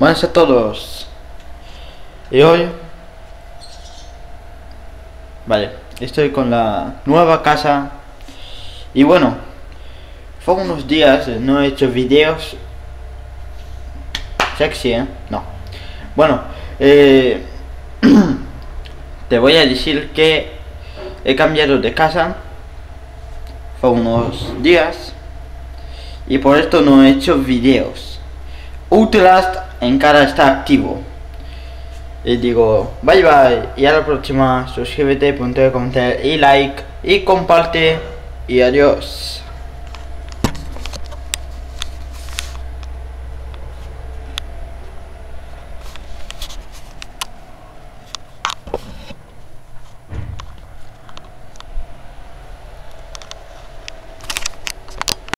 Buenas a todos. Y hoy... Vale, estoy con la nueva casa. Y bueno, fue unos días, no he hecho videos. Sexy, ¿eh? No. Bueno, eh, te voy a decir que he cambiado de casa. Fue unos días. Y por esto no he hecho videos. Outlast en cara está activo. Y digo, bye bye. Y a la próxima, suscríbete, punto comentar y like. Y comparte. Y adiós.